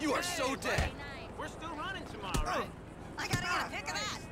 You are so dead. We're still running tomorrow, right? Oh. I gotta get a pick of that.